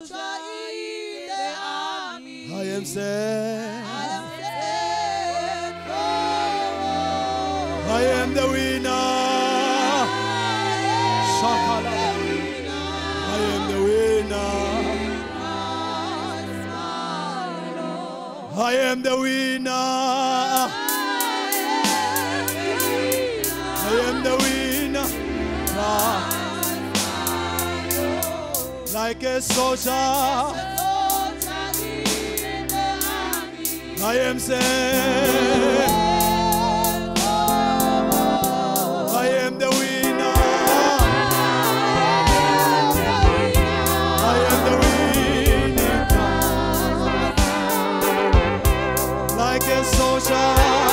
I am saved. I am the winner. I am the winner. I am the winner. Like a soldier. I am saved. I am the winner. I am the winner. Like a soldier.